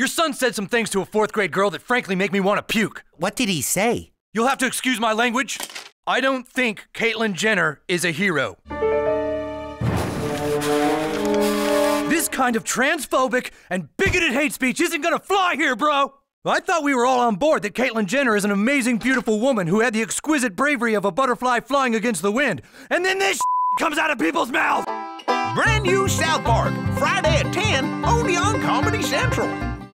Your son said some things to a fourth grade girl that frankly make me want to puke. What did he say? You'll have to excuse my language. I don't think Caitlyn Jenner is a hero. This kind of transphobic and bigoted hate speech isn't gonna fly here, bro! I thought we were all on board that Caitlyn Jenner is an amazing, beautiful woman who had the exquisite bravery of a butterfly flying against the wind. And then this comes out of people's mouths! Brand new South Park, Friday at 10, only on Comedy Central.